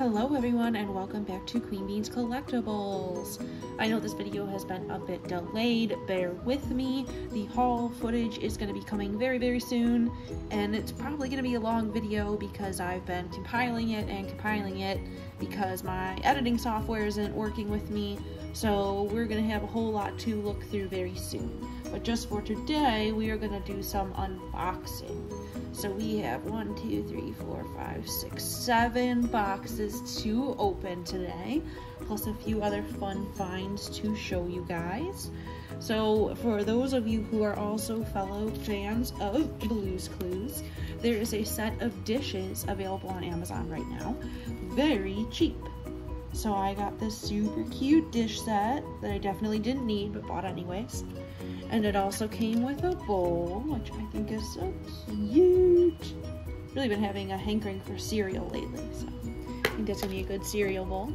Hello everyone and welcome back to Queen Bean's Collectibles. I know this video has been a bit delayed, bear with me. The haul footage is going to be coming very very soon and it's probably going to be a long video because I've been compiling it and compiling it because my editing software isn't working with me so we're going to have a whole lot to look through very soon. But just for today we are going to do some unboxing. So we have one, two, three, four, five, six, seven boxes to open today, plus a few other fun finds to show you guys. So for those of you who are also fellow fans of Blue's Clues, there is a set of dishes available on Amazon right now, very cheap. So I got this super cute dish set that I definitely didn't need but bought anyways. And it also came with a bowl, which I think is so cute. Really been having a hankering for cereal lately, so I think that's gonna be a good cereal bowl.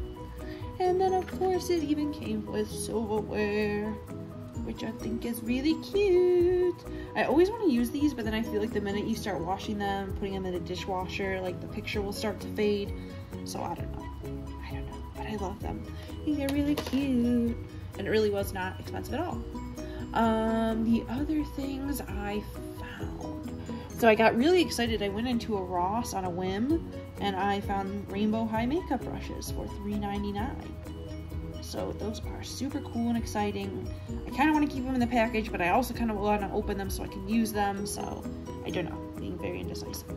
And then of course it even came with silverware, which I think is really cute. I always want to use these, but then I feel like the minute you start washing them, putting them in the dishwasher, like the picture will start to fade. So I don't know. I don't know, but I love them. I think they're really cute. And it really was not expensive at all. Um, the other things I found. So I got really excited. I went into a Ross on a whim and I found rainbow high makeup brushes for $3.99. So those are super cool and exciting. I kind of want to keep them in the package, but I also kind of want to open them so I can use them. So I don't know, being very indecisive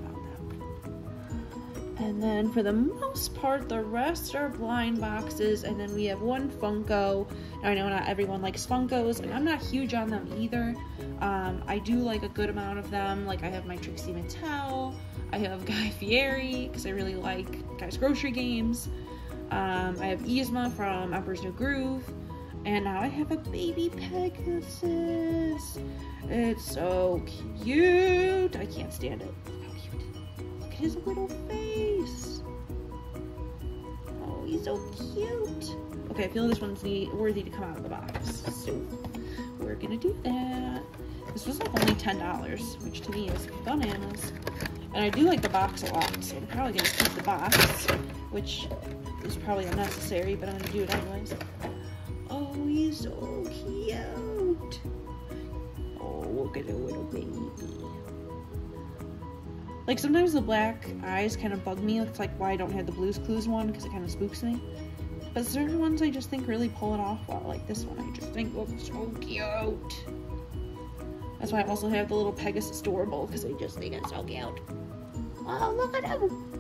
and then for the most part, the rest are blind boxes. And then we have one Funko. Now, I know not everyone likes Funkos, and I'm not huge on them either. Um, I do like a good amount of them. Like I have my Trixie Mattel. I have Guy Fieri because I really like Guy's Grocery Games. Um, I have Yzma from Emperor's New Groove. And now I have a baby Pegasus. It's so cute. I can't stand it. His little face. Oh, he's so cute. Okay, I feel this one's worthy to come out of the box. So we're gonna do that. This was like only $10, which to me is bananas. And I do like the box a lot, so I'm probably gonna keep the box, which is probably unnecessary, but I'm gonna do it anyways. Oh, he's so cute. Oh, look at the little baby. Like sometimes the black eyes kind of bug me. It's like why I don't have the Blue's Clues one because it kind of spooks me. But certain ones I just think really pull it off well. Like this one I just think looks so cute. That's why I also have the little Pegasus adorable because I just think it's so cute. Oh, look at him.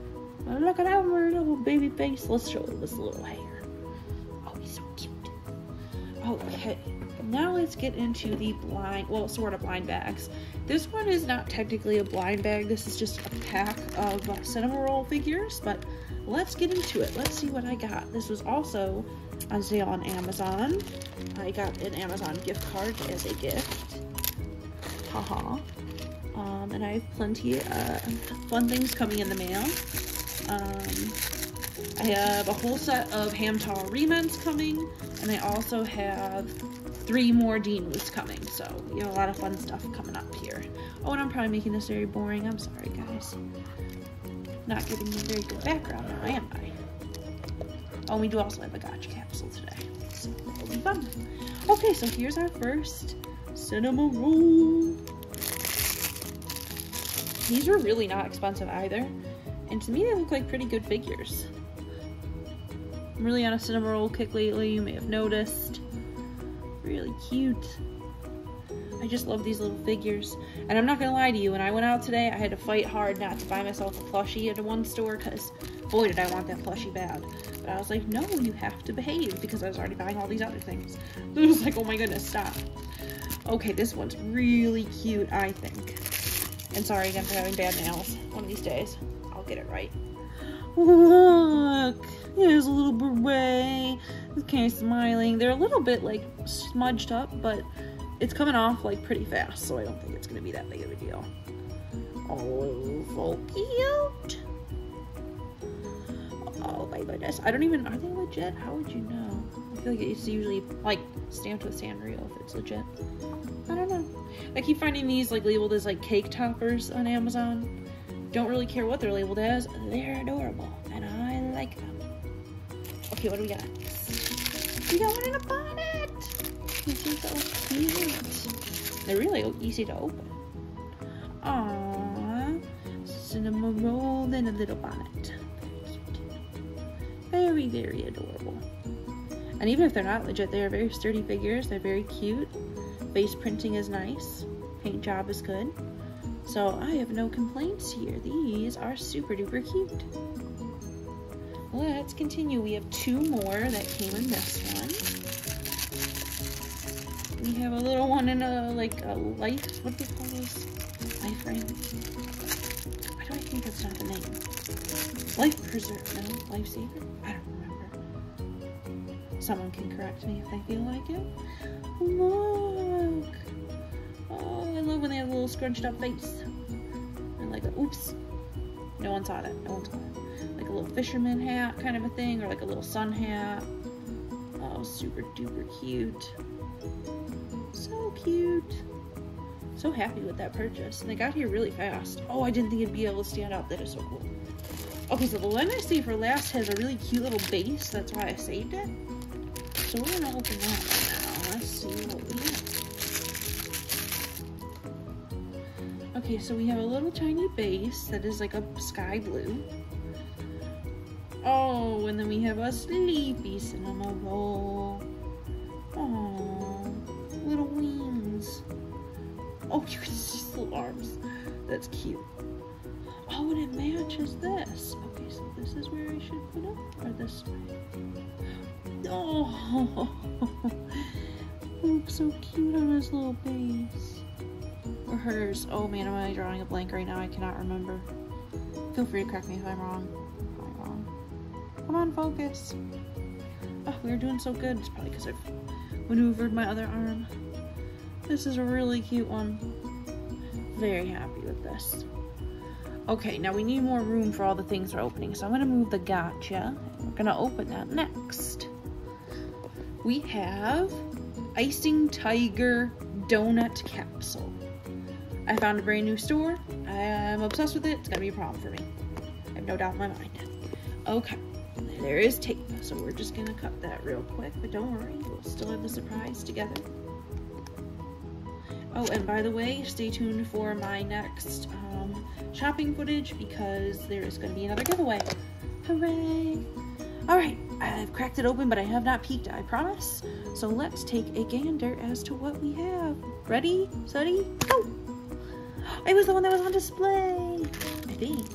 Look at him, little baby face. Let's show him this little hair. Okay, now let's get into the blind, well, sort of blind bags. This one is not technically a blind bag. This is just a pack of uh, Cinnamoroll figures, but let's get into it. Let's see what I got. This was also on sale on Amazon. I got an Amazon gift card as a gift. Haha. Um, and I have plenty of uh, fun things coming in the mail. Um, I have a whole set of Hamtaro Re-Ments coming, and I also have three more Dimoos coming, so we have a lot of fun stuff coming up here. Oh, and I'm probably making this very boring. I'm sorry, guys. Not giving you a very good background now, am I? Oh, we do also have a gacha capsule today, so that'll be fun. Okay, so here's our first Cinnamoroll. These were really not expensive either, and to me they look like pretty good figures. I'm really on a Cinnamoroll kick lately, you may have noticed. Really cute. I just love these little figures. And I'm not gonna lie to you, when I went out today, I had to fight hard not to buy myself a plushie at one store, because boy did I want that plushie bad. But I was like, no, you have to behave, because I was already buying all these other things. So I was like, oh my goodness, stop. Okay, this one's really cute, I think. And sorry again for having bad nails. One of these days, I'll get it right. Look! There's a little beret. It's kind of smiling. They're a little bit like smudged up, but it's coming off like pretty fast, so I don't think it's gonna be that big of a deal. Oh, so cute. Oh my goodness. I don't even, are they legit? How would you know? I feel like it's usually like stamped with Sanrio if it's legit. I don't know. I keep finding these like labeled as like cake toppers on Amazon. Don't really care what they're labeled as. They're adorable and I like them. Okay, what do we got? We got one in a bonnet. This is so cute. They're really easy to open. Aww, Cinnamoroll in a little bonnet. Very, very adorable. And even if they're not legit, they are very sturdy figures. They're very cute. Face printing is nice. Paint job is good. So I have no complaints here. These are super duper cute. Let's continue. We have two more that came in this one. We have a little one in a, like, a life, what do they call those? Life ring? Why do I think that's not the name? Life preserve, no? Lifesaver? I don't remember. Someone can correct me if they feel like it. Look! Oh, I love when they have a little scrunched up face. And like, oops. No one saw that. No one saw that. Little fisherman hat kind of a thing, or like a little sun hat. Oh, super duper cute. So cute. So happy with that purchase. And they got here really fast. Oh, I didn't think it'd be able to stand out. That is so cool. Okay, so the one I saved for last has a really cute little base. That's why I saved it. So we're gonna open that now. Let's see what we have. Okay, so we have a little tiny base that is like a sky blue. Oh, and then we have a sleepy cinema roll. Oh, little wings. Oh, you can see his little arms. That's cute. Oh, and it matches this. Okay, so this is where I should put it, or this way. Oh, looks so cute on his little base. Or hers. Oh man, am I drawing a blank right now? I cannot remember. Feel free to correct me if I'm wrong. Come on, focus. Oh, we are doing so good. It's probably because I've maneuvered my other arm. This is a really cute one. Very happy with this. Okay, now we need more room for all the things we're opening, so I'm gonna move the gacha. We're gonna open that next. We have Icing Tiger Donut Capsule. I found a brand new store. I'm obsessed with it. It's gonna be a problem for me. I have no doubt in my mind. Okay, there is tape, so we're just gonna cut that real quick, but don't worry, we'll still have the surprise together. Oh, and by the way, stay tuned for my next um, shopping footage because there is to be another giveaway. Hooray! Alright, I've cracked it open, but I have not peeked, I promise. So let's take a gander as to what we have. Ready, steady, go! It was the one that was on display, I think.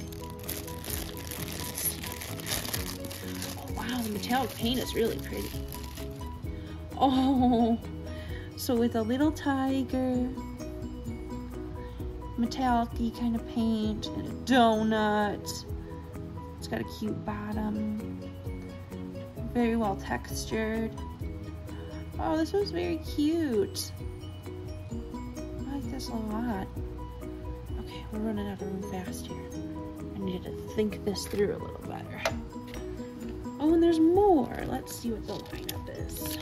Metallic paint is really pretty. Oh, so with a little tiger, metallic kind of paint, and a donut. It's got a cute bottom. Very well textured. Oh, this was very cute. I like this a lot. Okay, we're running out of room fast here. I need to think this through a little better. Let's see what the lineup is.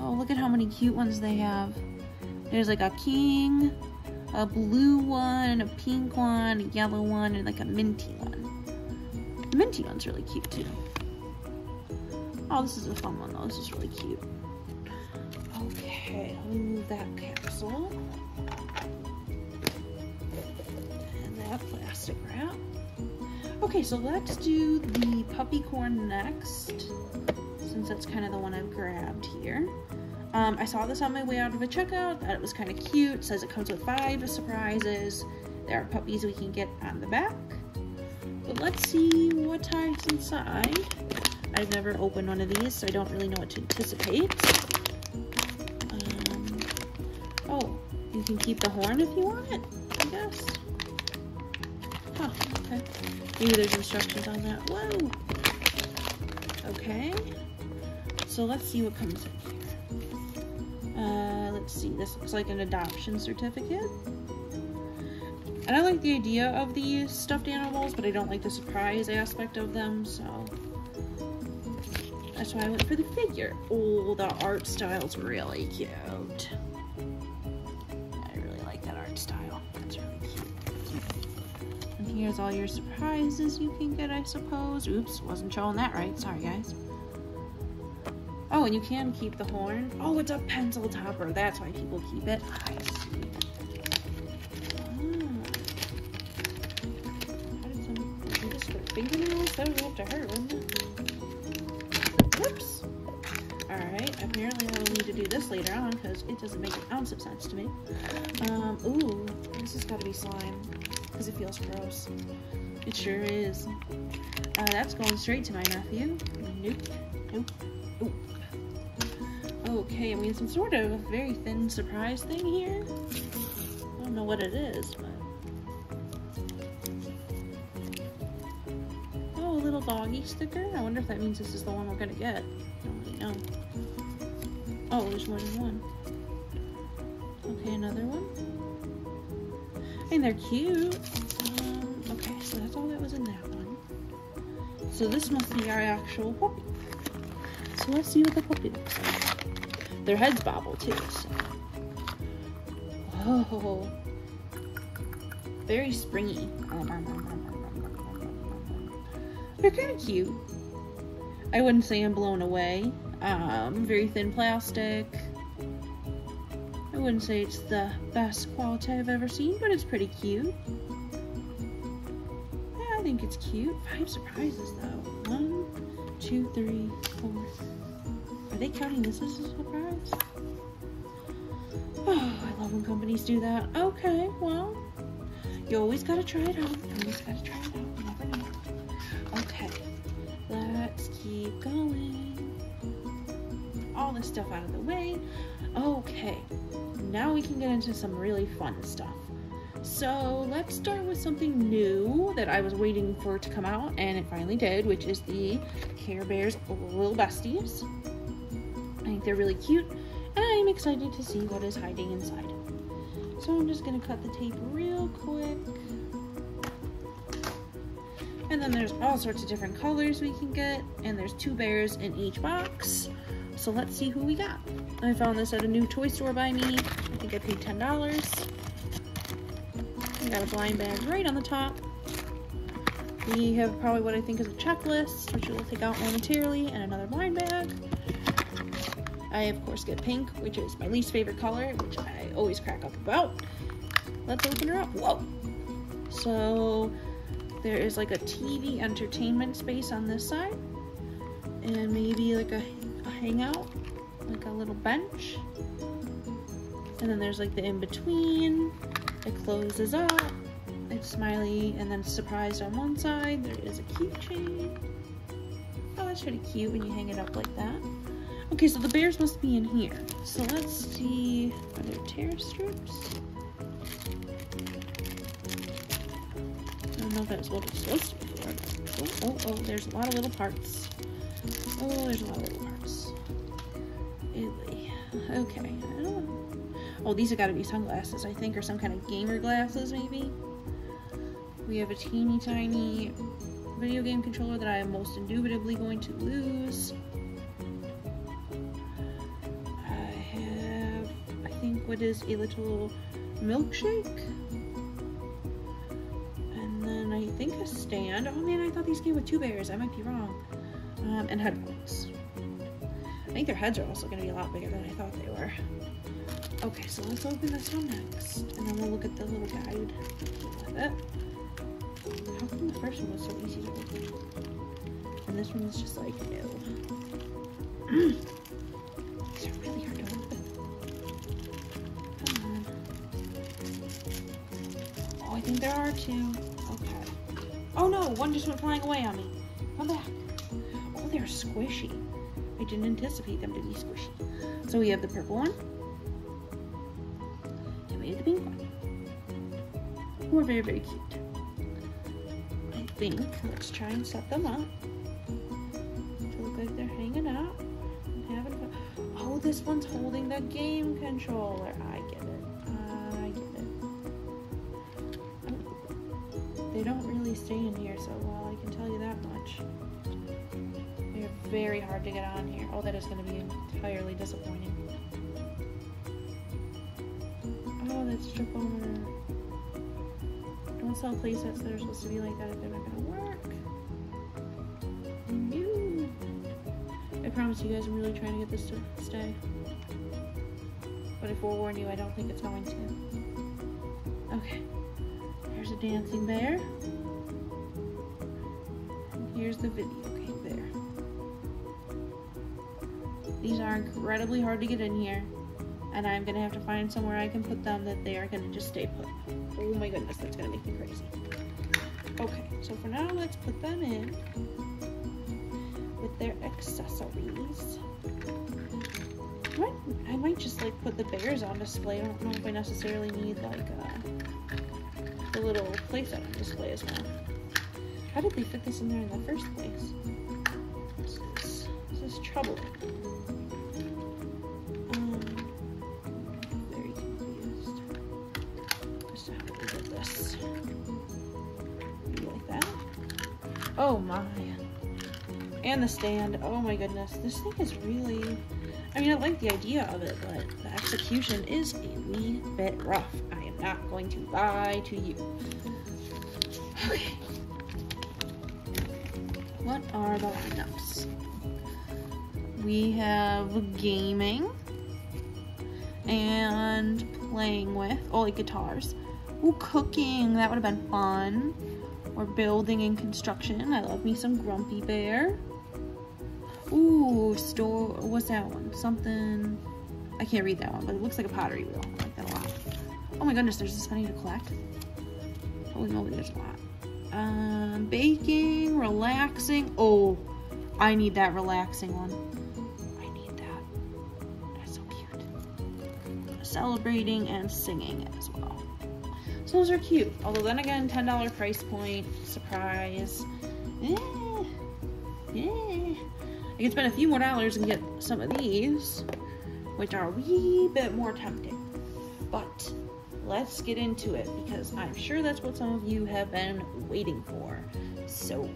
Oh, look at how many cute ones they have. There's like a king, a blue one, a pink one, a yellow one, and like a minty one. The minty one's really cute too. Oh, this is a fun one though. This is really cute. Okay, let me move that capsule. And that plastic wrap. Okay, so let's do the puppy corn next, since that's kind of the one I've grabbed here. Um, I saw this on my way out of a checkout, thought it was kind of cute, says it comes with five surprises. There are puppies we can get on the back. But let's see what types inside. I've never opened one of these, so I don't really know what to anticipate. Um, oh, you can keep the horn if you want okay. Maybe there's instructions on that. Whoa! Okay. So let's see what comes in here. Uh, let's see, this looks like an adoption certificate. And I like the idea of these stuffed animals, but I don't like the surprise aspect of them, so that's why I went for the figure. Oh, the art style's really cute. Here's all your surprises you can get, I suppose. Oops, wasn't showing that right. Sorry, guys. Oh, and you can keep the horn. Oh, it's a pencil topper. That's why people keep it. I see. Ah. How did some do this for fingernails? That would have to hurt, wouldn't it? Whoops. Alright, apparently I will need to do this later on because it doesn't make an ounce of sense to me. Um, ooh, this has got to be slime because it feels gross. It sure is. Uh, that's going straight to my nephew. Nope. Nope. Ooh. Okay, we have some sort of very thin surprise thing here. I don't know what it is, but... Oh, a little doggy sticker. I wonder if that means this is the one we're gonna get. I don't really know. Oh, there's more than one. Okay, another one. And they're cute. Um, okay, so that's all that was in that one. So this must be our actual puppy. So let's see what the puppy looks like. Their heads bobble too. So. Oh, very springy. They're kind of cute. I wouldn't say I'm blown away. Um, very thin plastic. Wouldn't say it's the best quality I've ever seen, but it's pretty cute. Yeah, I think it's cute. Five surprises though. One, two, three, four. Are they counting this as a surprise? Oh, I love when companies do that. Okay, well, you always gotta try it out. You always gotta try it out. Okay, let's keep going. All this stuff out of the way. Okay, now we can get into some really fun stuff. So let's start with something new that I was waiting for to come out, and it finally did, which is the Care Bears Little Besties. I think they're really cute and I'm excited to see what is hiding inside. So I'm just gonna cut the tape real quick. And then there's all sorts of different colors we can get, and there's two bears in each box. So let's see who we got. I found this at a new toy store by me. I think I paid $10. We got a blind bag right on the top. We have probably what I think is a checklist, which we'll take out momentarily, and another blind bag. I, of course, get pink, which is my least favorite color, which I always crack up about. Let's open her up. Whoa! So, there is like a TV entertainment space on this side, and maybe like a, a hangout, like a little bench. And then there's like the in-between. It closes up. It's smiley and then surprised on one side. There is a keychain. Oh, that's pretty cute when you hang it up like that. Okay, so the bears must be in here. So let's see, are there tear strips? I don't know if that's what it's supposed to be for. Oh, oh, oh, there's a lot of little parts. Oh, there's a lot of little parts. Okay. Oh, these have got to be sunglasses, I think, or some kind of gamer glasses, maybe. We have a teeny tiny video game controller that I am most indubitably going to lose. I have, I think, what is a little milkshake. And then I think a stand. Oh man, I thought these came with two bears. I might be wrong. Um, and headphones. I think their heads are also going to be a lot bigger than I thought they were. Okay, so let's open this one next. And then we'll look at the little guide. How come the first one was so easy to open? And this one is just like, no. These are really hard to open. Come on. Oh, I think there are two. Okay. Oh no, one just went flying away on me. Come back. Oh, they're squishy. Didn't anticipate them to be squishy. So we have the purple one. And we have the pink one. Who are very, very cute. I think, let's try and set them up. To look like they're hanging out. Having fun. Oh, this one's holding the game controller. I get it. I get it. They don't really stay in here so well, I can tell you that much. Very hard to get on here. Oh, that is going to be entirely disappointing. Oh, that's trip over. Do Don't sell playsets that are supposed to be like that if they're not gonna work. No. I promise you guys I'm really trying to get this to stay. But I forewarn you, I don't think it's going to. Okay. There's a dancing bear. And here's the video incredibly hard to get in here. And I'm gonna have to find somewhere I can put them that they are gonna just stay put. Oh my goodness, that's gonna make me crazy. Okay, so for now, let's put them in with their accessories. I might, I might just like put the bears on display. I don't know if I necessarily need like uh, the little playset on display as well. How did they fit this in there in the first place? This is, this is troubling. And the stand. Oh my goodness. This thing is really... I mean, I like the idea of it, but the execution is a wee bit rough. I am not going to lie to you. Okay. What are the lineups? We have gaming and playing with, oh, like guitars. Ooh, cooking. That would have been fun. Or building and construction. I love me some Grumpy Bear. Ooh, store, what's that one? Something, I can't read that one, but it looks like a pottery wheel. I like that a lot. Oh my goodness, there's this many to collect. Holy moly, there's a lot. Um, baking, relaxing. Oh, I need that relaxing one. I need that. That's so cute. Celebrating and singing as well. So those are cute. Although then again, $10 price point, surprise. Eh. I can spend a few more dollars and get some of these, which are a wee bit more tempting. But let's get into it because I'm sure that's what some of you have been waiting for. So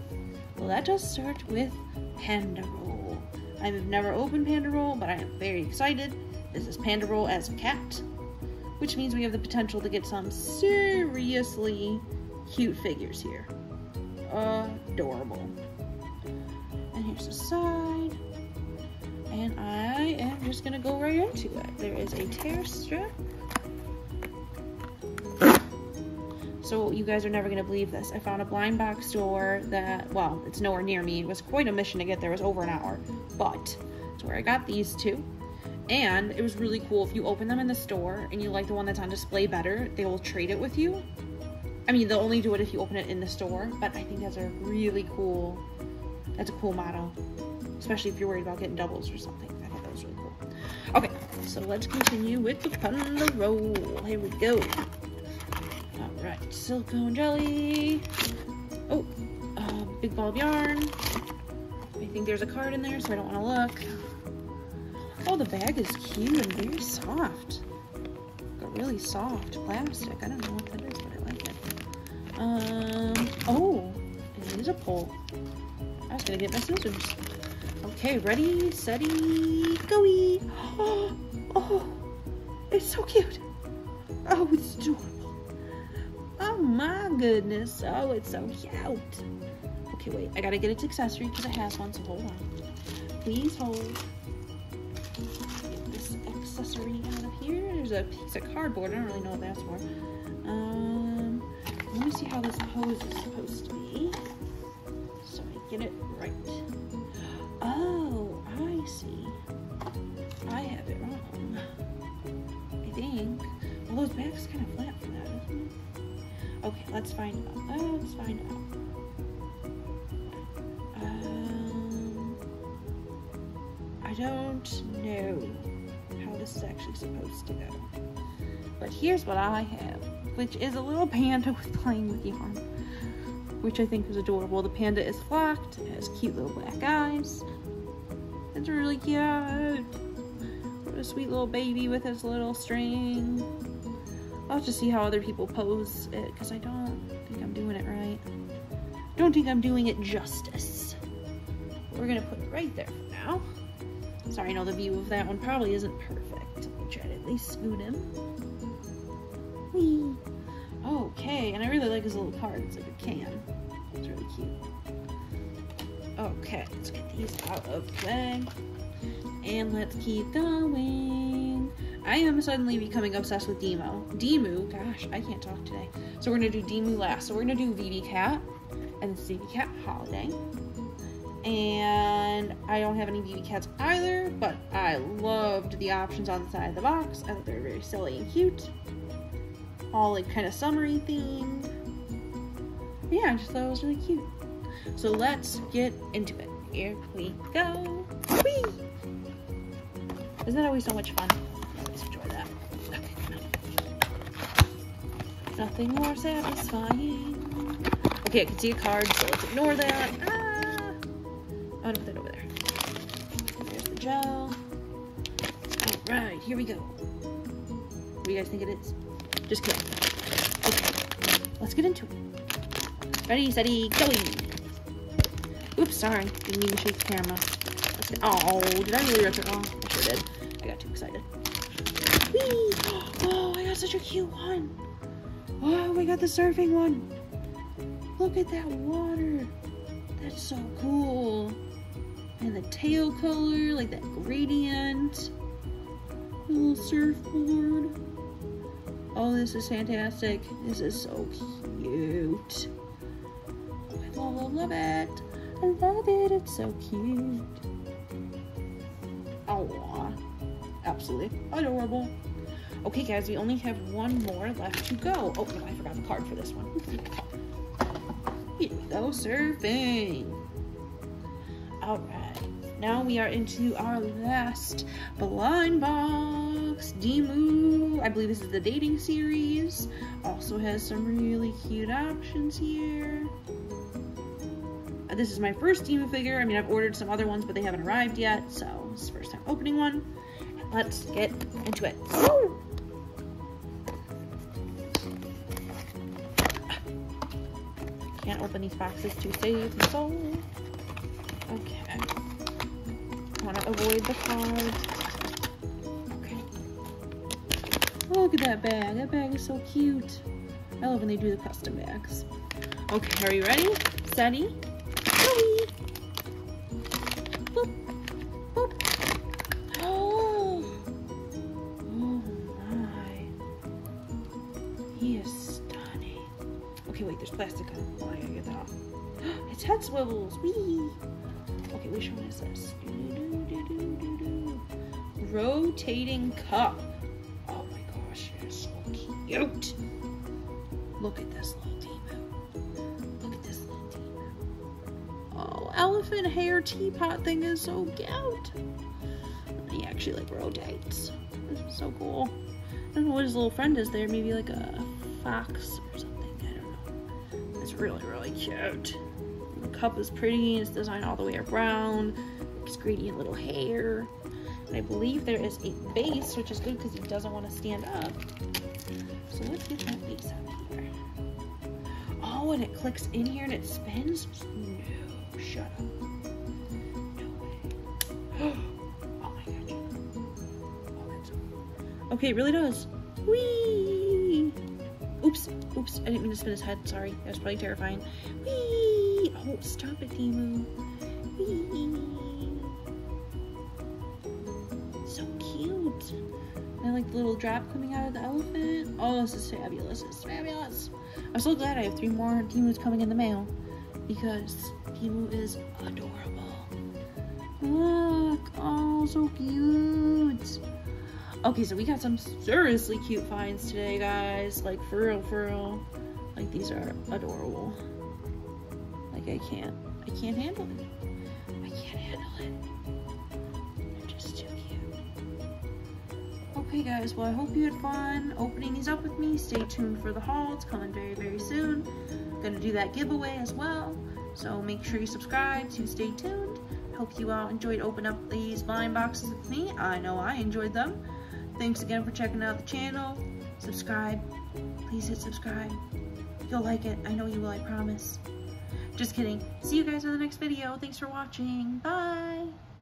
let us start with Panda Roll. I've never opened Panda Roll, but I am very excited. This is Panda Roll as a cat, which means we have the potential to get some seriously cute figures here. Adorable. And here's the side. And I am just gonna go right into it. There is a tear strip. So you guys are never gonna believe this. I found a blind box store that, well, it's nowhere near me. It was quite a mission to get there. It was over an hour, but it's where I got these two. And it was really cool. If you open them in the store and you like the one that's on display better, they will trade it with you. I mean, they'll only do it if you open it in the store, but I think that's a really cool that's a cool motto, especially if you're worried about getting doubles or something. I thought that was really cool. Okay, so let's continue with the panda roll. Here we go. All right, silicone jelly. Oh, uh, big ball of yarn. I think there's a card in there, so I don't want to look. Oh, the bag is cute and very soft. Got really soft plastic. I don't know what that is, but I like it. Um, oh, it is a pole. I was gonna get my scissors. Okay, ready, steady, goey. Oh, oh, it's so cute. Oh, it's adorable. Oh my goodness. Oh, it's so cute. Okay, wait, I gotta get its accessory because it has one, so hold on. Please hold. Get this accessory out of here. There's a piece of cardboard. I don't really know what that's for. Um, let me see how this pose is supposed to be So I get it right. Those bags kind of flat for that, isn't it? Okay, let's find out. Let's find out. Um, I don't know how this is actually supposed to go. But here's what I have, which is a little panda with playing with yarn which I think is adorable. The panda is flocked, has cute little black eyes. It's really cute. What a sweet little baby with his little string. I'll have to see how other people pose it because I don't think I'm doing it right. Don't think I'm doing it justice. We're gonna put it right there for now. Sorry, I know the view of that one probably isn't perfect. Let me try to at least scoot him. Whee! Okay, and I really like his little card. It's like a can. It's really cute. Okay, let's get these out of the bag. And let's keep going. I am suddenly becoming obsessed with Demo. Dimoo, gosh, I can't talk today. So we're gonna do Dimoo last. So we're gonna do VB Cat and VB Cat Holiday. And I don't have any VB Cats either, but I loved the options on the side of the box. I thought they were very silly and cute. All like kind of summery themed. Yeah, I just thought it was really cute. So let's get into it. Here we go. Whee! Isn't that always so much fun? Nothing more satisfying. Okay, I can see a card, so let's ignore that. Ah! Oh, no, put that over there. There's the gel. Alright, here we go. What do you guys think it is? Just kidding. Okay, let's get into it. Ready, steady, going! Oops, sorry. Didn't to shake the camera. Oh, did I really rip it wrong? I sure did. I got too excited. Whee! Oh, I got such a cute one. Oh, we got the surfing one. Look at that water. That's so cool. And the tail color, like that gradient. The little surfboard. Oh, this is fantastic. This is so cute. I love, love, it. I love it. It's so cute. Oh, absolutely adorable. Okay, guys, we only have one more left to go. Oh, no, I forgot the card for this one. Here we go, surfing. All right, now we are into our last blind box. Dimoo, I believe this is the dating series. Also has some really cute options here. This is my first Dimoo figure. I mean, I've ordered some other ones, but they haven't arrived yet, so this is the first time opening one. Let's get into it. Woo! Open these boxes to save the soul. Okay. Want to avoid the cards. Okay. Look at that bag. That bag is so cute. I love when they do the custom bags. Okay, are you ready? Steady? Oh. Head swivels. Wee. Okay, which one is this? Rotating cup. Oh my gosh, it's so cute. Look at this little demon. Look at this little demon. Oh, elephant hair teapot thing is so cute. He actually like rotates. So cool. I don't know what his little friend is there. Maybe like a fox or something. I don't know. It's really, really cute. Cup is pretty. It's designed all the way around. It's gradient little hair. And I believe there is a base, which is good because he doesn't want to stand up. So let's get that base out here. Oh, and it clicks in here and it spins? No. Shut up. Oh. Oh, Okay, it really does. Whee! Oops, oops, I didn't mean to spin his head. Sorry, that was probably terrifying. Whee! Oh, stop it, Dimoo. So cute. I like the little drop coming out of the elephant. Oh, this is fabulous. Is fabulous. I'm so glad I have three more Dimoos coming in the mail because Dimoo is adorable. Look, oh, so cute. Okay, so we got some seriously cute finds today, guys. Like, for real, for real. Like, these are adorable. Like, I can't, I can't handle it. I can't handle it. They're just too cute. Okay, guys, well, I hope you had fun opening these up with me. Stay tuned for the haul. It's coming very, very soon. Gonna do that giveaway as well. So make sure you subscribe to stay tuned. Hope you all enjoyed opening up these blind boxes with me. I know I enjoyed them. Thanks again for checking out the channel. Subscribe. Please hit subscribe. You'll like it. I know you will, I promise. Just kidding. See you guys in the next video. Thanks for watching. Bye.